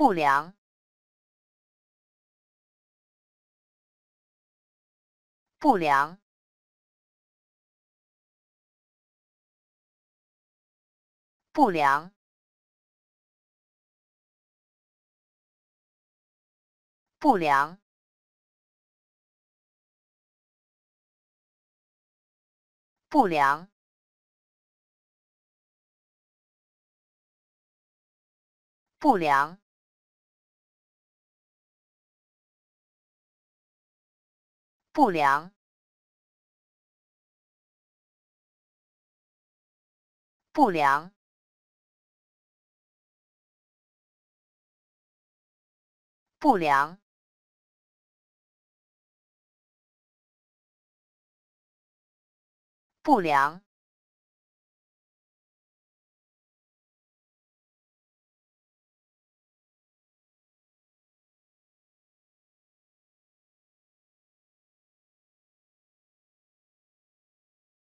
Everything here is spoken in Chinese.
不良，不良，不良，不良，不良。不良，不良，不良，不良，不良。